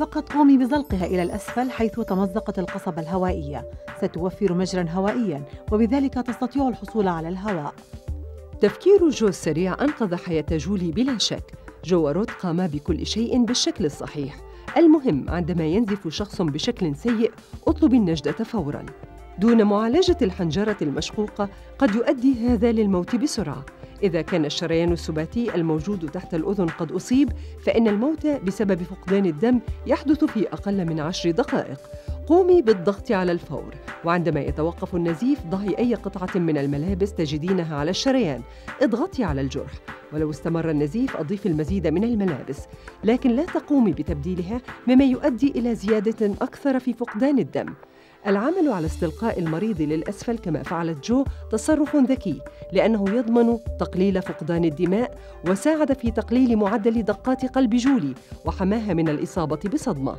فقط قومي بزلقها إلى الأسفل حيث تمزقت القصبة الهوائية. ستوفر مجرا هوائيا وبذلك تستطيع الحصول على الهواء. تفكير جو السريع أنقذ حياة جولي بلا شك. جو ورود قاما بكل شيء بالشكل الصحيح. المهم عندما ينزف شخص بشكل سيء اطلب النجدة فوراً دون معالجة الحنجرة المشقوقة قد يؤدي هذا للموت بسرعة. إذا كان الشريان السباتي الموجود تحت الأذن قد أصيب فإن الموت بسبب فقدان الدم يحدث في أقل من عشر دقائق. قومي بالضغط على الفور. وعندما يتوقف النزيف ضعي أي قطعة من الملابس تجدينها على الشريان. اضغطي على الجرح. ولو استمر النزيف أضيف المزيد من الملابس. لكن لا تقومي بتبديلها مما يؤدي إلى زيادة أكثر في فقدان الدم. العمل على استلقاء المريض للأسفل كما فعلت جو تصرف ذكي لأنه يضمن تقليل فقدان الدماء وساعد في تقليل معدل دقات قلب جولي وحماها من الإصابة بصدمة.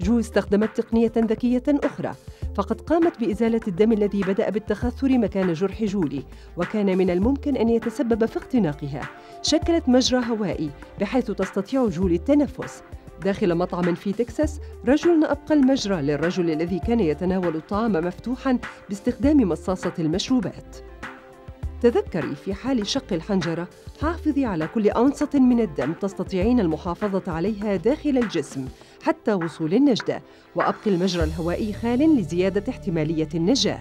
جو استخدمت تقنية ذكية أخرى فقد قامت بإزالة الدم الذي بدأ بالتخثر مكان جرح جولي وكان من الممكن أن يتسبب في اختناقها. شكلت مجرى هوائي بحيث تستطيع جولي التنفس. داخل مطعم في تكساس رجل أبقى المجرى للرجل الذي كان يتناول الطعام مفتوحا باستخدام مصاصة المشروبات. تذكري في حال شق الحنجرة حافظي على كل أونصة من الدم تستطيعين المحافظة عليها داخل الجسم حتى وصول النجدة وأبقي المجرى الهوائي خال لزيادة احتمالية النجاة.